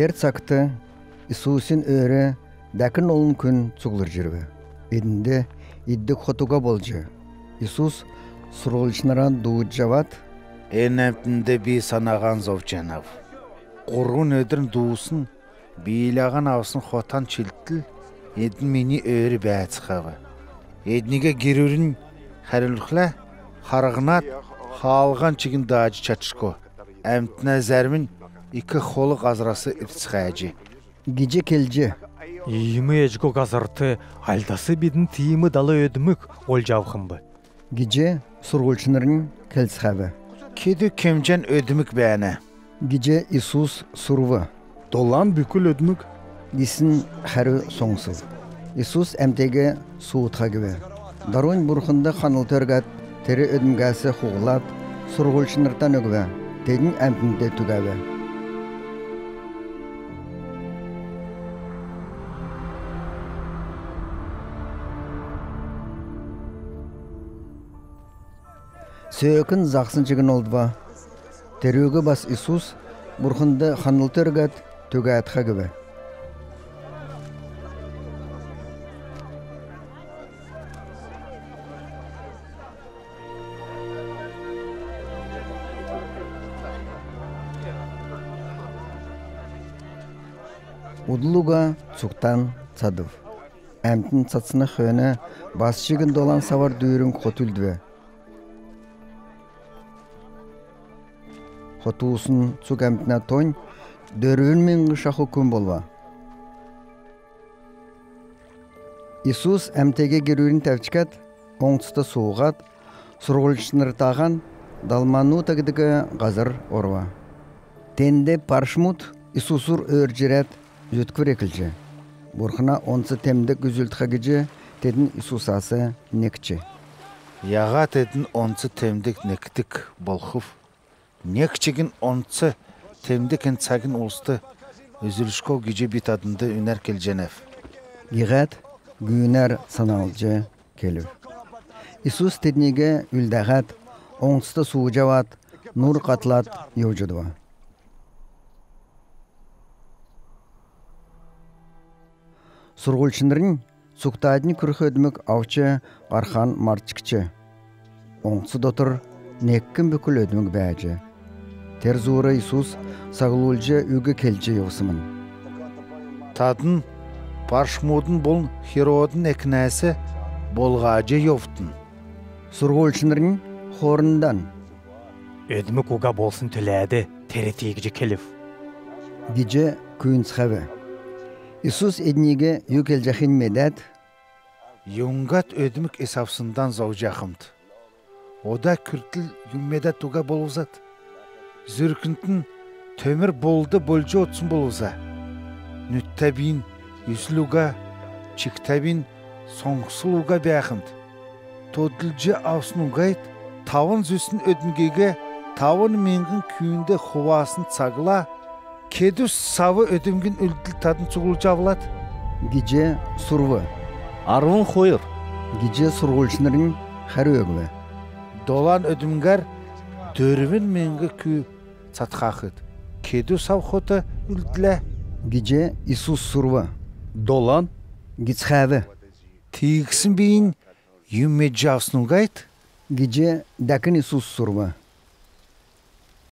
Тер цакты Иисусин өрі дәкін олын күн цуглыр жүрбі. Едінде идді хотуга болжы. Иисус сурулчнаран дуыт жават, Энемтінде би санаған зовчанав. Қурғын өдірін дуусын, бийлаған авсын хотан чилтіл, едін мені өрі бәтіқавы. Едніге герүрін харылықла, харығынат, халған чигін дажы чатышко. Әмтіне зәрмін икі холық азрасы иртсқайжы. гиже келже. Ийимы эжго газарты альдасы бидин тиимы далы өдүмүк ол жавхымбы. Гиже сургулчнарын келсхабы. Кеді кемжен өдімік бәні. Гиже Иисус сурвы. Долан бүкіл өдмік. Дисін хәрі соңсыз. Иисус әмтеге суытқа гібі. Даруын бұрқынды қаныл төргәт, тері өдімгәсі хуғылат, сургулчныртан өгбі. Тедін әмтінде түгәбі. Сөйкін зақсын жігін олдыба. Терөгі бас Иисус бұрқынды қаныл төргәт, түгәт қағыбі. Удылуга цуктан цадыв. Әмтін цацыны хөне бас жігін долан савар дүйрін қотүлдве. Хотуусын цук әмтіне тонь, дөрүн мен шаху күн болва. Иисус әмтеге герүүрін тәвчкат, оңтыста суығат, сургулчныртаған далману тагдыгы газыр орва. Тенде паршмут Иисусур өржерет жүткүр екілжі. Бурхына онсы темдік үзілтқа гіжі, тедін Иисусасы некчі. Яғат едін онцы темдік нектік болхыв. Некчігін онцы темдікен цагын олсты үзілішко гіже бит адынды үнер келженев. Гиғат гүйінер саналжы келіп. Иисус теднеге үлдәғат, оңсты суы жават, нұр қатлат еужыдыва. Сургулчындырын суктадни күрхөдмүк авчы архан марчыкчы. Оңсы дотыр неккін бүкіл өдмүк бәжі. Тер зуыры Иисус сағылулжы үгі келчі еусымын. Тадын паршмудын бұл Херодын әкінәсі болғажы йовтын. Сургулчындырын хорындан Өдүмүк уга болсын төләді, тері тегжі келіп. гиже күйін схавы. Иисус эдниге юкел жахин медет, Юнгат өдімік есапсындан зау жақымды. Ода күртіл юммеда туға болузат. Зүркінтін төмір болды болжы отсын болуза. Нүттәбин, юслуга, чиктәбин, соңсылуга бәхімд. Тодылжы авсын угайт, тавын зүсін өдімгеге, тавын менгін күйінде хувасын цагыла, кедус савы өдімгін үлділ тадын цугул жавылат. гиже сурвы. Арвын хойыр. Гиже сургулчынырын хәрі өгве. Долан өдімгәр дөрвін менгі күй цатхахыд. Кеду савхота үлділі. Гиже Иисус сурвы. Долан. Гицхәві. Тигісін бейін жавсын гайт. Гиже дәкін Иисус сурвы.